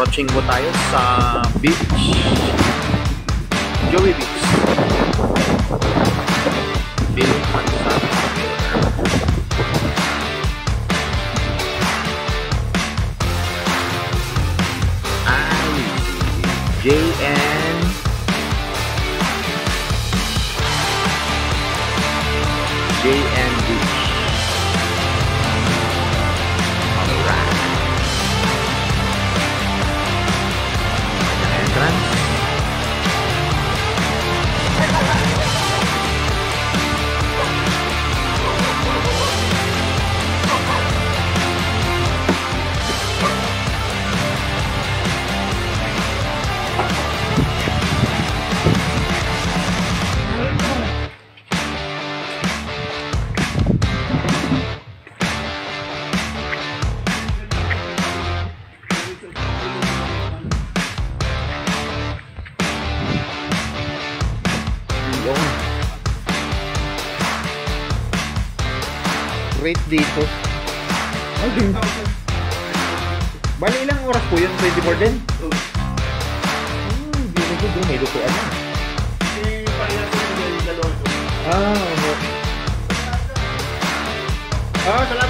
approaching po tayo sa beach. Joey Beach. Hansan. Ay, JN. JN Beach. Rate dito. Ay, din. Bali, ilang oras po yun? 24 din? Hmm, hindi na good. May lutuan na. Ah, ano. Ah, salamat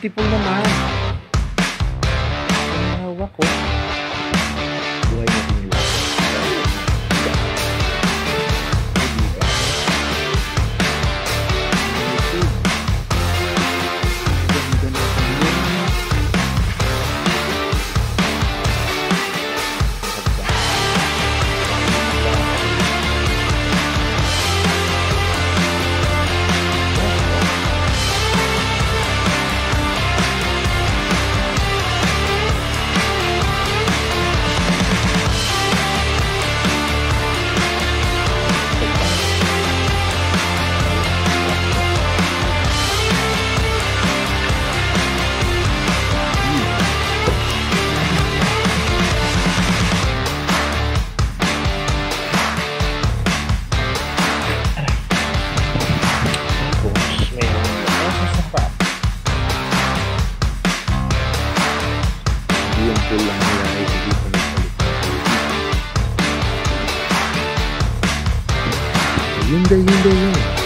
beautiful naman. Ang hawak ko. 应该应该应该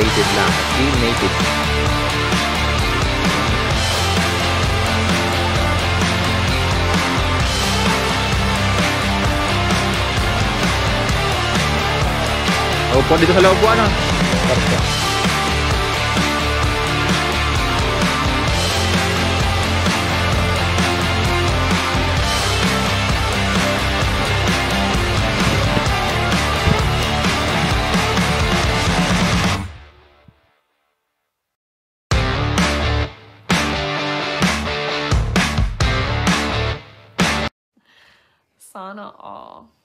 related lang, game native. Opo, dito sa loob po ano? Perfect. sauna all.